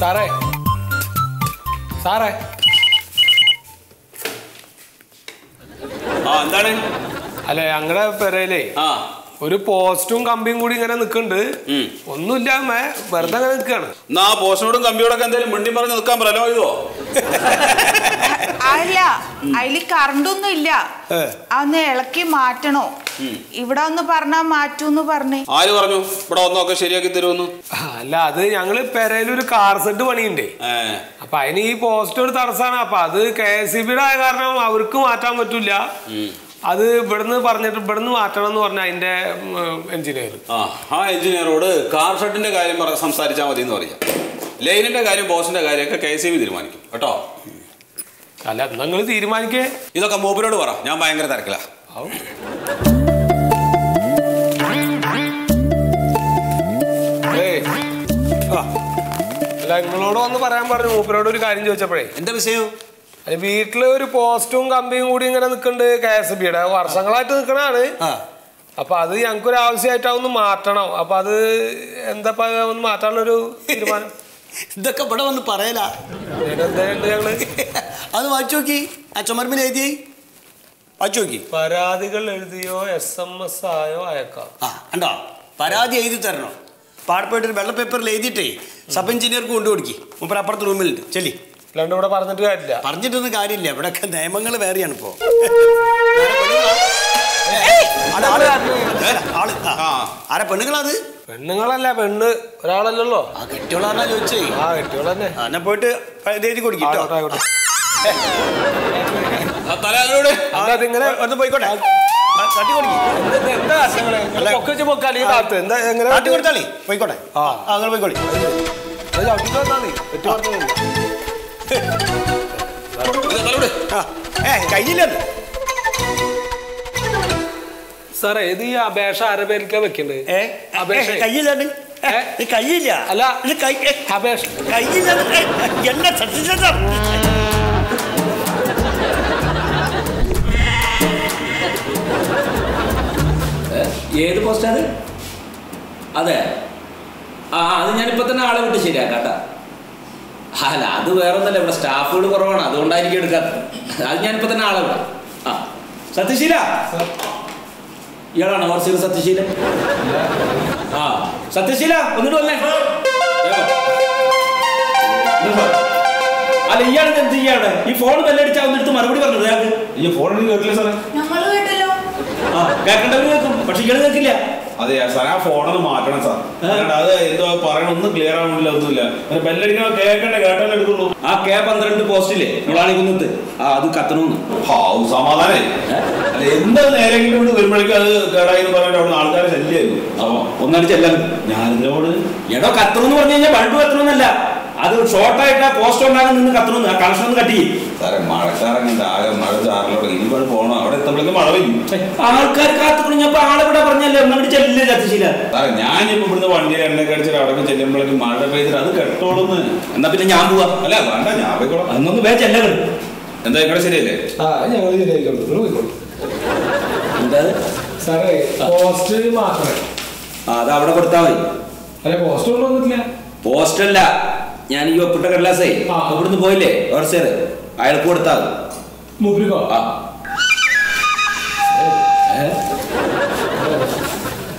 സാറേ. ആ എന്താണ്? അല്ലെ ഞങ്ങളുടെ പെരയിലേ ആ. ഒരു പോസ്റ്റും കമ്പിയും കൂടി ഇങ്ങനെ നിൽക്കുന്നുണ്ട് ഒന്നുമില്ലാമ ഒന്നുമില്ല വെറുതെ അങ്ങനെ നിൽക്കാണ് എന്നാ പോസ്റ്റിനോടും കമ്പിയോടൊക്കെ എന്തെങ്കിലും മിണ്ടി പറഞ്ഞ് നിൽക്കാൻ പറയലോ ഇതോ? അല്ല അതിൽ കറണ്ടൊന്നും ഇല്ല. അന്ന് ഇളക്കി മാറ്റണോ? ഇവിടെ ഒന്ന് പറഞ്ഞാ മാറ്റൂന്ന് പറഞ്ഞേ. ആര് പറഞ്ഞു? ഇവിടെ ഒന്നൊക്കെ ശരിയാക്കി തരുമെന്ന് അല്ല അത് ഞങ്ങൾ പെരയിലൊരു കാർ സെറ്റ് പണിയുണ്ട്. അപ്പൊ അതിന് ഈ പോസ്റ്റ് ഒരു തടസ്സമാണ് അപ്പൊ അത് കെ എസ് ബിയുടെ ആയ കാരണം അവർക്ക് മാറ്റാൻ പറ്റൂല. അത് ഇവിടുന്ന് പറഞ്ഞിട്ട് ഇവിടുന്ന് മാറ്റണം എന്ന് പറഞ്ഞ അതിന്റെ എഞ്ചിനീയർ. ആ ആ എഞ്ചിനീയറോട് കാർ ഷെഡിന്റെ കാര്യം പറഞ്ഞ സംസാരിച്ചാൽ മതി എന്ന് പറയാം. ലൈനിന്റെ കാര്യം ബോസിന്റെ കാര്യമൊക്കെ കെ സി ബി തീരുമാനിക്കും. കേട്ടോ? അല്ല നിങ്ങൾ തീരുമാനിക്കേ. ഇതൊക്കെ മൂപ്പരോട് പറ. ഞാൻ ഭയങ്കര തിരക്കില്ല അല്ല നിങ്ങളോട് വന്ന് പറയാൻ പറഞ്ഞു. മൂപ്പരോട് ഒരു കാര്യം ചോദിച്ചപ്പോഴേ എന്താ വിഷയം? അല്ല വീട്ടിൽ ഒരു പോസ്റ്റും കമ്പിയും കൂടി ഇങ്ങനെ നിൽക്കുന്നുണ്ട് കെ എസ് ബിയുടെ വർഷങ്ങളായിട്ട് നിൽക്കണാണ് അപ്പൊ അത് ഞങ്ങൾക്ക് ഒരു ആവശ്യമായിട്ട് ഒന്ന് മാറ്റണം. അപ്പൊ അത് എന്താ ഒന്ന് മാറ്റാനുള്ളൊരു തീരുമാനം? ഇതൊക്കെ ഇവിടെ വന്ന് പറയലാ. എന്താണ്ട് ഞങ്ങൾ? അത് വായിച്ചു നോക്കി. ആ ചുമർമിൽ എഴുതി വായിച്ചു നോക്കി. പരാതികൾ എഴുതിയോ എസ് എം എസ് ആയോ അയക്കാം ആ കണ്ടോ? പരാതി എഴുതി തരണം? പാടപ്പോയിട്ട് ഒരു വെള്ള പേപ്പറിൽ എഴുതിയിട്ടേ സബ് എഞ്ചിനീയർക്ക് കൊണ്ടു കൊടുക്കി. മൂപ്പർ അപ്പുറത്ത് റൂമിലുണ്ട് ചെല്ലി. അല്ലാണ്ട് ഇവിടെ പറഞ്ഞിട്ട് കാര്യമില്ല? പറഞ്ഞിട്ടൊന്നും കാര്യമില്ല. ഇവിടെയൊക്കെ നിയമങ്ങൾ വേറെയാണ് ഇപ്പോ. ആൾ. ആ. ആ. ആരാ പെണ്ണുങ്ങളത്? പെണ്ണുങ്ങളല്ല പെണ്ണ് ഒരാളല്ലല്ലോ. ആ കെട്ടിയോളാന്നാ ചോദിച്ചേ. ആ ആ, എന്നാ പോയിട്ട് എഴുതി കൊടുക്കും തലയോട് അതിങ്ങനെ ഒന്ന് പോയിക്കോട്ടെ. ആ, തട്ടി കൊടുക്കി. എന്താ കാശുങ്ങൾ? നിങ്ങൾ പൊക്കി വെച്ച് പൊക്ക്, അല്ലെങ്കിൽ താത്ത്. എന്താ എങ്ങനെ? തട്ടി കൊടുത്താളി? പോയിക്കോട്ടെ. ആ. നിങ്ങൾ പോയിക്കോളി. കയ്യില്ലത് സാറേ ഇത് ഈ അപേക്ഷ ആരെ പേരിക്കാ വെക്കണ്ടേ അപേക്ഷ? ഇത് കയ്യില്ല അല്ല. കയ്യില്ല എന്നെ സത്യസന്ധം. ഏത് പോസ്റ്റ് അത് അതെ. ആ അത് ഞാനിപ്പോ തന്നെ ആളെ വിട്ട് ശരിയാക്കാം കേട്ടാ അല്ല അത് വേറെ ഒന്നല്ല ഇവിടെ സ്റ്റാഫുകൾ കുറവാണ് അതുകൊണ്ടായിരിക്കും എടുക്കാത്തത്. അത് ഞാനിപ്പോ തന്നെ ആളെ വിടാം ആ സത്യശീല? ഇയാളാണ് ഓർസിൽ സത്യശീല? ആ സത്യശീല ഒന്നിട്ട് വന്നേ. അല്ല ഇയാൾ എന്ത് ചെയ്യാണ് ഈ ഫോൺ വെല്ലടിച്ചാ ഒന്നെടുത്ത് മറുപടി പറഞ്ഞത് അയാൾക്ക് ഈ ഫോൺ കേട്ടില്ല സാറേ. ഞങ്ങൾ കേട്ടല്ലോ. ആ കേൾക്കേണ്ടവർ ഇയാൾ കേൾക്കില്ല അതെ സാർ ആ ഫോണൊന്ന് മാറ്റണം സാർ. അത് എന്തോ പറയണ ഒന്നും ക്ലിയർ ആവുന്നില്ല ഒന്നുമില്ല. ബെല്ലടിക്കണോ കേൾക്കണ്ടേ കേട്ടാലേ എടുക്കുള്ളൂ. ആ കെ പന്ത്രണ്ട് പോസ്റ്റില്ലേ മുളാണി കുന്നത്ത് ആ അത് കത്തണമെന്ന് ഹാവ് സമാധാനേ അല്ല എന്താ നേരെങ്കിലും ഇവിടെ വരുമ്പോഴേക്കും അത് കേടായി എന്ന് പറഞ്ഞിട്ട് അവിടെ ആൾക്കാരെ ശല്യമായിരുന്നു. അപ്പൊ ഒന്നടിച്ചല്ല ഞാനിതിനോട് എടോ കത്തണമെന്ന് പറഞ്ഞു കഴിഞ്ഞാൽ പഴുപ്പ് കത്തണമെന്നല്ല അത് ഷോർട്ടായിട്ട് ആ പോസ്റ്റ് ഉണ്ടാകും നിന്ന് കത്തണം ആ കണക്ഷൻ ഒന്ന് കട്ടി സാറേ മഴക്കാരങ്ങനെ ആകെ മഴ ചാറിലോട്ട് ഇനിയിപ്പോൾ പോകണം അവിടെ എത്തുമ്പോഴേക്കും മഴ പെയ്യും. ആൾക്കാർ പറഞ്ഞല്ലേ? സാറേ ഞാനിപ്പോ ഇവിടുന്ന് വണ്ടിയിൽ എണ്ണ കടിച്ചിട്ട് അവിടെ ചെല്ലുമ്പോഴേക്കും മഴ പെയ്തിട്ട് അത് കെട്ടോളുന്ന്. എന്നാ പിന്നെ ഞാൻ പോവാ. അല്ല വേണ്ട ഞാൻ പോയിക്കോളാം. അന്നൊന്ന് വേ ചെല്ലകൾ എന്താ ഇവിടെ ശരിയല്ലേ? ആ ഞങ്ങൾ ശരിയായിക്കോളൂ. നിങ്ങൾ പോയിക്കോളൂ. എന്താ? സാറേ പോസ്റ്റ് മാറ്റണേ ആ അത് അവിടെ കൊടുത്താൽ മതി. അല്ലെ പോസ്റ്റ് പോസ്റ്റല്ല ഞാൻ ഈ ഒപ്പിട്ട കടലാസേ. ഇവിടുന്ന് പോയില്ലേ? ഓർസേറ് അയാൾക്ക് കൊടുത്താൽ ആ.